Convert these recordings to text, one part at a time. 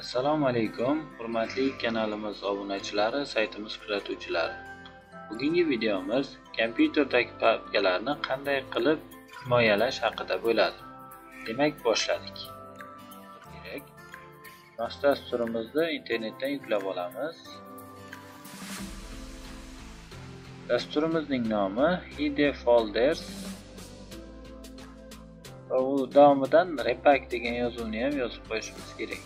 Assalomu alaykum, hurmatli kanalimiz obunachilari, saytimiz kuzatuvchilari. Bugungi videomiz kompyuterdagi papkalarni qanday qilib himoyalash haqida bo'ladi. Demak, boshladik. Kerak. Nos dasturimizni internetdan yuklab olamiz. Dasturimizning nomi Hide Folders va u davomidan repak degan yozuvni ham yozib qo'yishimiz kerak.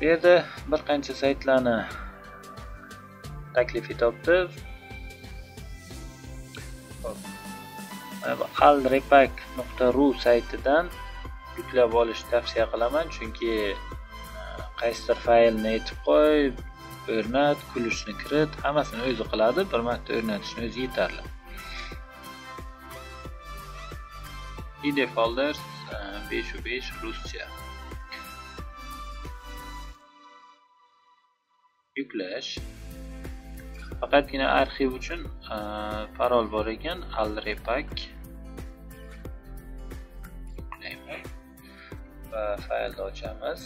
Bu yerda bir qancha saytlarni taklif etyapti alrepak nuqta ru saytidan yuklab olishni tavsiya qilaman chunki e, qaysidir faylni aytib qo'y o'rnat kulishni kirit hammasini o'zi qiladi bir marta o'rnatishni o'zi yetarli. Id folders e, 5 ruscha. Yuklash. Faqatgina arxiv uchun e, parol bor ekan alrepak. Yuklayman va faylni ochamiz.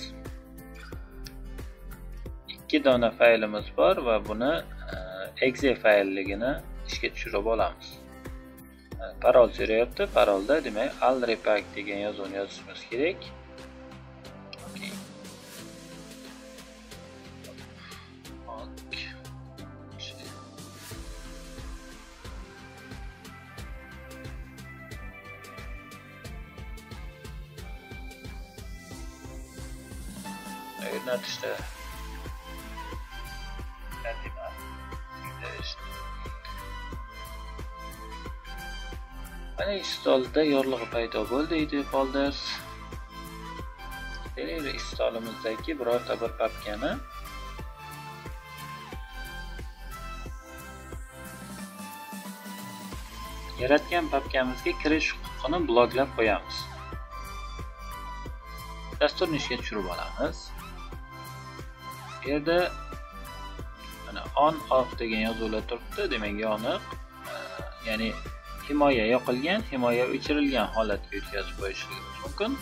Ikki dona faylimiz bor va buni e, exe faylligini ishga tushirib olamiz. E, parol so'rayapti. Parolda demak alrepak degan yozuvni yozishimiz kerak. O'rnatishda mana istolda yorlig'i paydo bo'ldi id folders istolimizdagi birorta bir papkani yaratgan papkamizga kirish huquqini bloklab qo'yamiz. Dasturni ishga tushirib olamiz. Bu yerda mana on off degan yozuvlar turibdi demak yoniq. Ya'ni himoya yoqilgan himoya o'chirilgan holatga o'tkazib qo'yishligimiz mumkin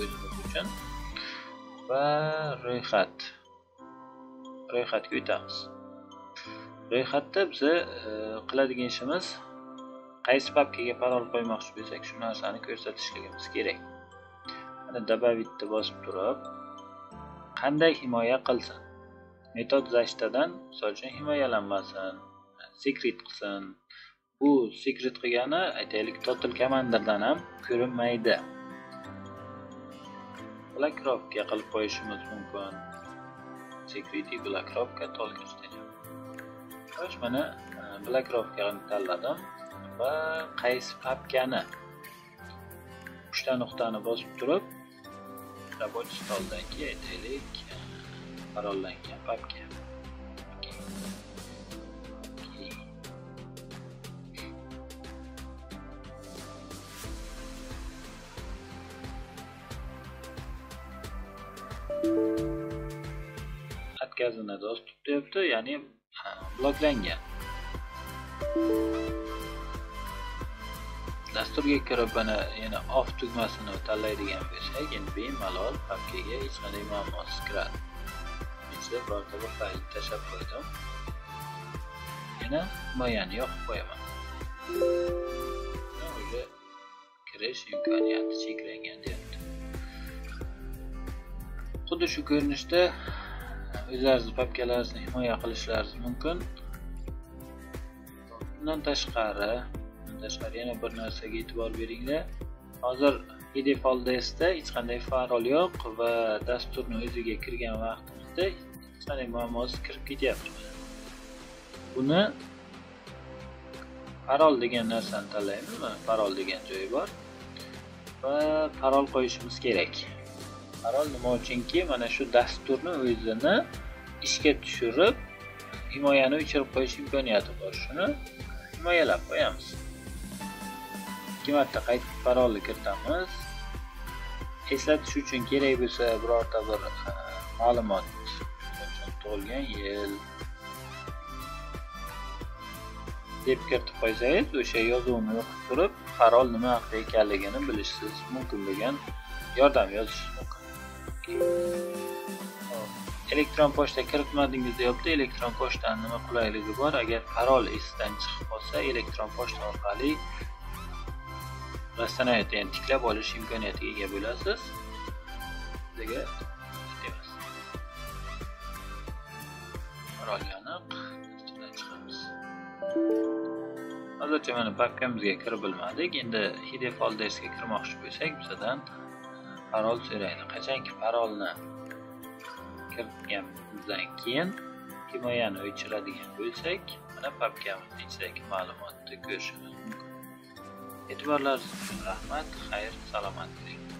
o'zimiz uchun. Va ro'yxat. Ro'yxatga o'tamiz. Ro'yxatda biza e, qiladigan ishimiz qaysi papkaga parol qo'ymoqchi bo'lsak shu narsani ko'rsatishligimiz kerak. Mana добавitni bosib turib qanday himoya qilsin? Metod zashtadan misol uchun himoyalanmasin secret qilsin. Bu secret qilgani aytaylik total commanderdan ham ko'rinmaydi. Blackropga qilib qo'yishimiz mumkin. Security blackropga только xo'sh mana e, blackropga tanladim va qaysi papkani uchta nuqtani bosib turib рабочий keyin aytaylik. Parollangan papka. Отказано dost deyapti ya'ni bloklangan. Dasturga kirib mana yana off tugmasini tanlaydigan bo'lsak endi bemalol papkaga hech qanday muammosiz kiradi. Ichida bironta bir fayl tashlab qo'ydim yana himoyani yoqib qo'yaman уже kirish imkoniyati cheklangan deyapti xuddi shu ko'rinishda o'zlaringizni papkalaringizni himoya qilishlaringiz mumkin bundan tashqari tashqari yana bir narsaga e'tibor beringlar hozir pdf foldersda hech qanday farol yo'q va dasturni o'ziga kirgan vaqtimizda hech qanday muammosi kirib ketyapti. Buni parol degan narsani tanlaymiz mana parol degan joyi bor. Va parol qo'yishimiz kerak. Parol nima uchunki mana shu dasturni o'zini ishga tushirib himoyani o'chirib qo'yish imkoniyati bor. Shuni himoyalab qo'yamiz. Ikki marta qaytib parolni kiritamiz. Eslatish uchun kerak bo'lsa birorta bir ma'lumot tug'ilgan yil. Deb kiritib qo'ysangiz o'sha yozuvni o'qib turib parol nima haqida ekanligini bilishingiz mumkin bo'lgan yordam yozishingiz mumkin. Elektron pochta kiritmadingiz deyapti. Elektron pochtani nima qulayligi bor. Agar parol esdan chiqib qolsa elektron pochta orqali восстановить ya'ni tiklab olish imkoniyatiga ega bo'lasiz. Sizga parol yoniq chiqamiz. Hozircha mana papkamizga kirib bilmadik. Endi hide foldersga kirmoqchi bo'lsak bizdan e, parol so'raydi. Qachonki parolni kiritganimizdan keyin himoyani o'chiradigan bo'lsak mana papkamizni ichidagi ma'lumotni ko'rishimiz mumkin. E'tiborlaringiz uchun rahmat xayr salomat bo'ling